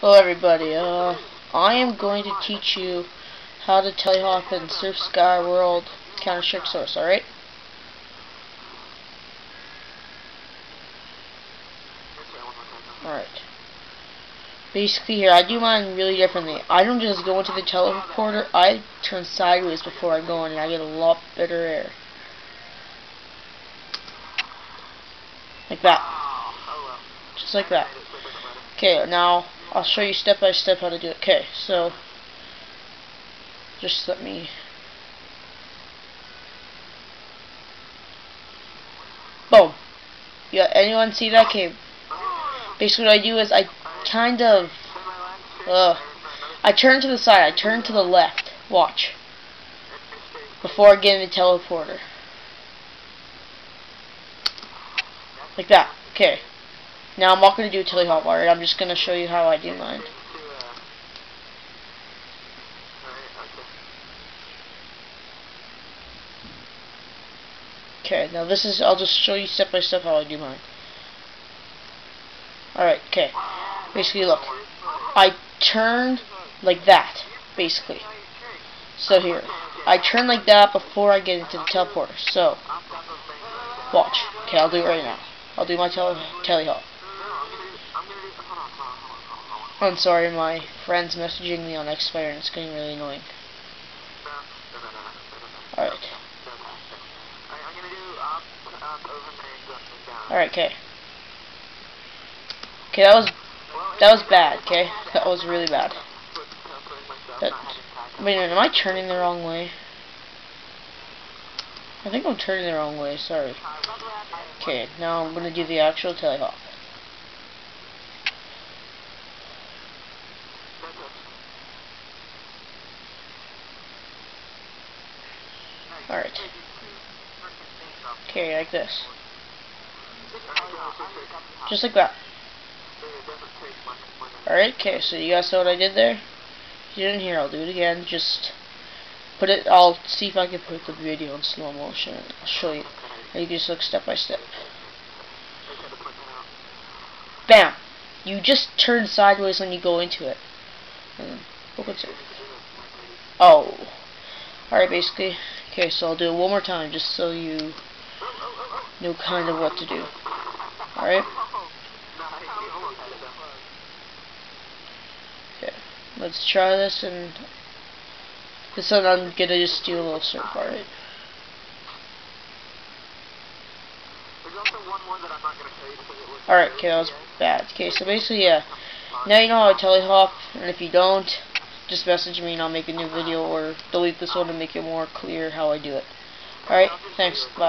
Hello everybody, uh, I am going to teach you how to telehop in Surf Sky World Counter-Strike Source, alright? Alright. Basically here, I do mine really differently. I don't just go into the teleporter, I turn sideways before I go in and I get a lot better air. Like that. Just like that. Okay, now I'll show you step by step how to do it. Okay, so just let me Boom. Yeah, anyone see that? Okay. Basically what I do is I kind of uh I turn to the side, I turn to the left. Watch. Before I get in the teleporter. Like that. Okay. Now I'm not going to do a telehop, alright? I'm just going to show you how I do mine. Okay, now this is, I'll just show you step by step how I do mine. Alright, okay. Basically, look. I turn like that, basically. So here, I turn like that before I get into the teleporter. So, watch. Okay, I'll do it right now. I'll do my tele telehop. I'm sorry, my friend's messaging me on Xfire and it's getting really annoying. Alright. Alright, okay. Okay, that was that was bad, okay? That was really bad. That wait am I turning the wrong way? I think I'm turning the wrong way, sorry. Okay, now I'm gonna do the actual telehop. Alright. Okay, like this. Just like that. Alright, okay, so you guys saw what I did there? If you didn't hear, I'll do it again. Just put it, I'll see if I can put the video in slow motion. I'll show you. And you can just look step by step. Bam! You just turn sideways when you go into it. And look what's it. Oh. Alright, basically. Okay, so I'll do it one more time just so you know kind of what to do. Alright? Okay, let's try this and this time I'm gonna just do a little surf, alright? Alright, okay, that was bad. Okay, so basically, yeah. Now you know how to telehop, and if you don't, just message me and I'll make a new video or delete this one to make it more clear how I do it. Alright, thanks, bye.